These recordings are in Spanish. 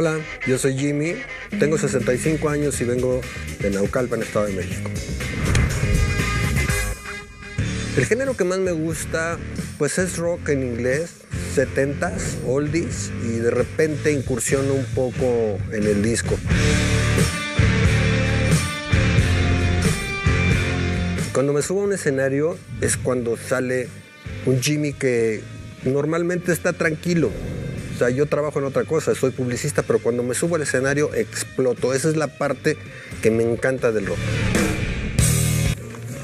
Hola, yo soy Jimmy, tengo 65 años y vengo de Naucalpan, Estado de México. El género que más me gusta, pues es rock en inglés, 70s, oldies, y de repente incursiono un poco en el disco. Cuando me subo a un escenario es cuando sale un Jimmy que normalmente está tranquilo. O sea, yo trabajo en otra cosa, soy publicista, pero cuando me subo al escenario exploto. Esa es la parte que me encanta del rock.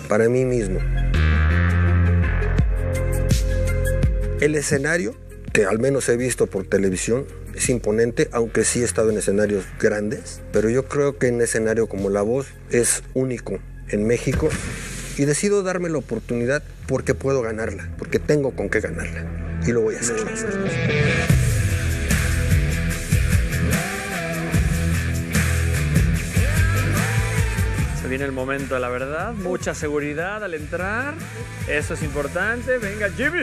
Para mí mismo. El escenario, que al menos he visto por televisión, es imponente, aunque sí he estado en escenarios grandes, pero yo creo que en escenario como La Voz es único en México y decido darme la oportunidad porque puedo ganarla, porque tengo con qué ganarla y lo voy a hacer. Viene el momento de la verdad, mucha seguridad al entrar, eso es importante. Venga, Jimmy.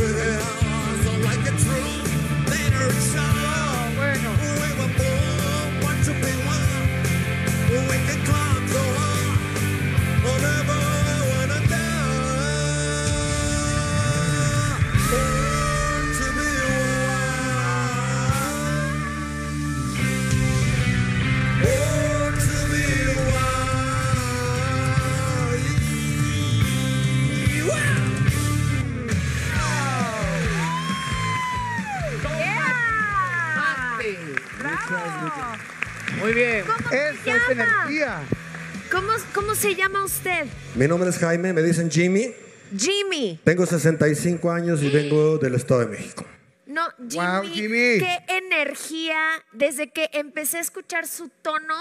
Muy bien. ¿Cómo se Esa es llama? energía. ¿Cómo, ¿Cómo se llama usted? Mi nombre es Jaime, me dicen Jimmy. Jimmy. Tengo 65 años y vengo del Estado de México. Jimmy, Wow, Jimmy. qué energía. Desde que empecé a escuchar su tono,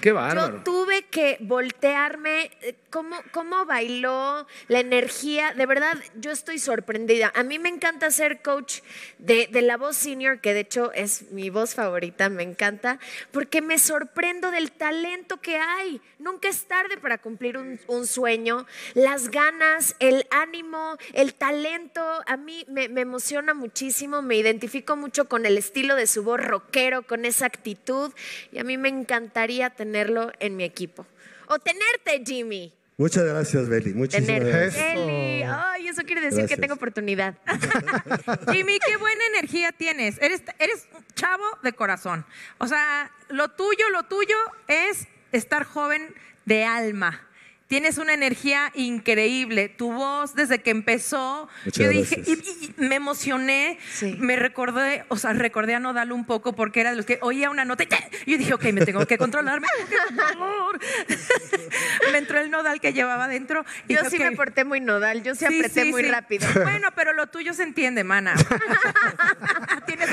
Qué bárbaro. yo tuve que voltearme. eh, ¿Cómo, ¿Cómo bailó? La energía. De verdad, yo estoy sorprendida. A mí me encanta ser coach de, de la voz senior, que de hecho es mi voz favorita, me encanta, porque me sorprendo del talento que hay. Nunca es tarde para cumplir un, un sueño. Las ganas, el ánimo, el talento, a mí me, me emociona muchísimo, me identifico mucho con el estilo de su voz rockero, con esa actitud, y a mí me encantaría tenerlo en mi equipo. O tenerte, Jimmy. Muchas gracias, Beli. Muchísimas Tenerte. gracias. Eli. Ay, eso quiere decir que tengo oportunidad. Jimmy, qué buena energía tienes. Eres, eres un chavo de corazón. O sea, lo tuyo, lo tuyo es estar joven de alma. Tienes una energía increíble. Tu voz, desde que empezó, Muchas yo dije, y, gracias. y- y me emocioné. Sí. Me recordé, o sea, recordé a Nodal un poco porque era de los que oía una nota y yo dije, ok, me tengo que controlar, me tengo que- por favor. me entró el Nodal que llevaba adentro. y Yo dije, sí me porté muy nodal, yo sí, Sí, apreté sí, muy sí. rápido. Bueno, pero lo tuyo se entiende, mana.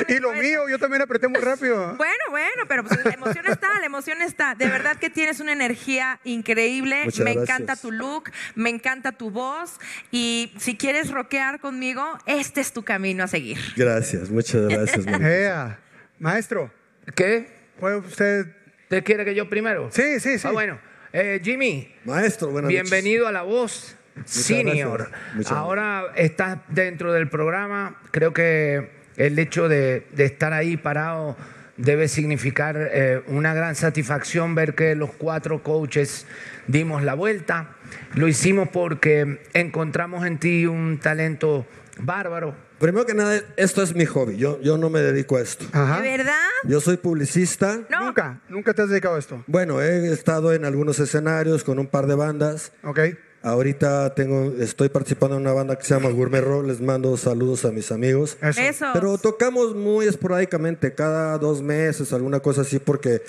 Y lo mío, yo también apreté muy rápido. Bueno, bueno, pero pues la emoción está, la emoción está. De verdad que tienes una energía increíble. Muchas me gracias. Encanta tu look, me encanta tu voz. Y si quieres rockear conmigo, este es tu camino a seguir. Gracias, muchas gracias. Ea. Maestro, ¿Qué? ¿puede usted...? ¿Te quiere que yo primero? Sí, sí, sí. Ah, bueno. Eh, Jimmy, Maestro, buenas noches. bienvenido a La Voz Senior. gracias. Muchas Ahora estás dentro del programa. Creo que el hecho de, de estar ahí parado debe significar eh, una gran satisfacción ver que los cuatro coaches dimos la vuelta. Lo hicimos porque encontramos en ti un talento bárbaro. Primero que nada, esto es mi hobby. Yo, yo no me dedico a esto. Ajá. ¿De verdad? Yo soy publicista. No. Nunca, nunca te has dedicado a esto. Bueno, he estado en algunos escenarios con un par de bandas. Ok. Ahorita tengo, estoy participando en una banda que se llama Gourmet Rock. Les mando saludos a mis amigos. Eso. Pero tocamos muy esporádicamente, cada dos meses, alguna cosa así, porque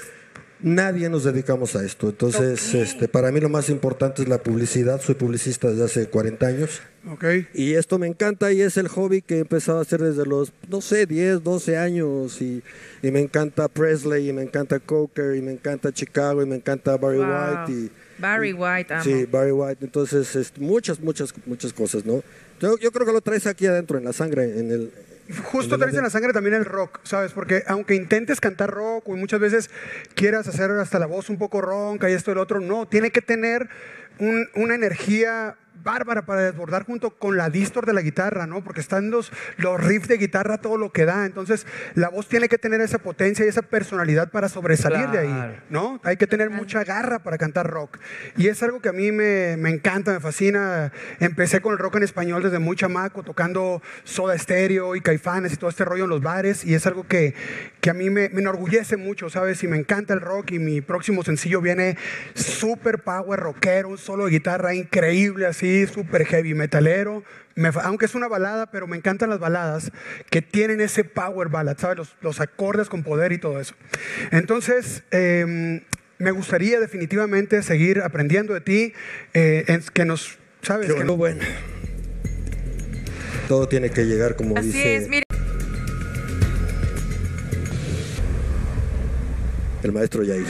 nadie nos dedicamos a esto. Entonces, este, para mí lo más importante es la publicidad. Soy publicista desde hace 40 años. Ok. Y esto me encanta y es el hobby que he empezado a hacer desde los, no sé, 10, 12 años. Y, y me encanta Presley, y me encanta Coker, y me encanta Chicago, y me encanta Barry Wow. White. Y, Barry White, amo. Sí, Barry White. Entonces, muchas, muchas, muchas cosas, ¿no? Yo, yo creo que lo traes aquí adentro, en la sangre, en el... Justo traes en la sangre también el rock, ¿sabes? Porque aunque intentes cantar rock y muchas veces quieras hacer hasta la voz un poco ronca y esto y lo otro, no, tiene que tener un- una energía bárbara para desbordar junto con la distor de la guitarra, ¿no? Porque están los, los riffs de guitarra todo lo que da. Entonces, la voz tiene que tener esa potencia y esa personalidad para sobresalir de ahí, ¿no? Hay que tener mucha garra para cantar rock. Y es algo que a mí me, me encanta, me fascina. Empecé con el rock en español desde muy chamaco, tocando Soda Stereo y Caifanes y todo este rollo en los bares. Y es algo que, que a mí me, me enorgullece mucho, ¿sabes? Y me encanta el rock. Y mi próximo sencillo viene super power rockero, un solo de guitarra increíble, así, super heavy metalero. Me aunque es una balada, pero me encantan las baladas que tienen ese power ballad, ¿sabes? Los, los acordes con poder y todo eso. Entonces, eh, me gustaría definitivamente seguir aprendiendo de ti, eh, en- que nos, ¿sabes? Qué Que bueno. bueno. Todo tiene que llegar, como Así dice es, mire. el maestro Yair.